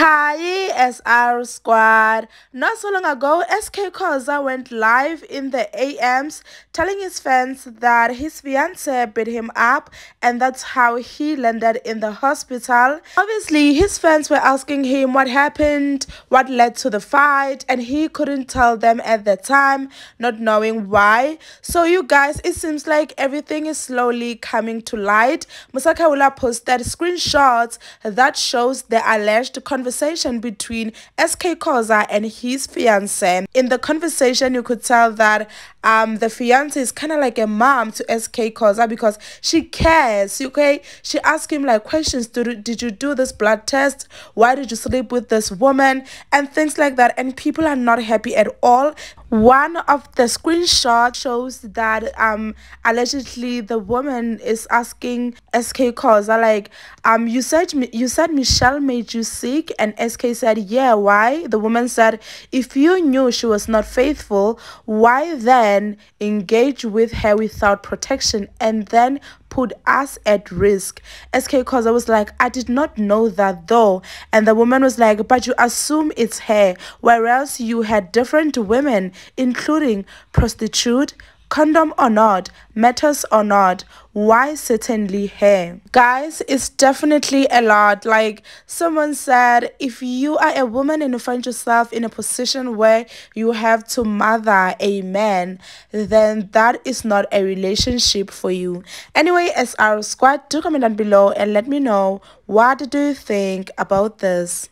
Hi, SR Squad. Not so long ago, SK Khoza went live in the AMs telling his fans that his fiance beat him up and that's how he landed in the hospital. Obviously, his fans were asking him what happened, what led to the fight, and he couldn't tell them at the time, not knowing why. So, you guys, it seems like everything is slowly coming to light. Musa Khawula posted screenshots that shows the alleged conversation between SK Khoza and his fiance. In the conversation, you could tell that um, the fiance is kind of like a mom to SK Khoza because she cares. Okay, she asked him like questions. Did, did you do this blood test? Why did you sleep with this woman? And things like that. And people are not happy at all one of the screenshots shows that um allegedly the woman is asking SK Khoza like um you said you said Michelle made you sick and SK said yeah why the woman said if you knew she was not faithful why then engage with her without protection and then put us at risk. SK Khoza was like, I did not know that though. And the woman was like, but you assume it's her, whereas you had different women, including prostitute, condom or not, matters or not, why certainly hair? Guys, it's definitely a lot. Like someone said, if you are a woman and you find yourself in a position where you have to mother a man, then that is not a relationship for you. Anyway, SR squad, do comment down below and let me know what do you think about this.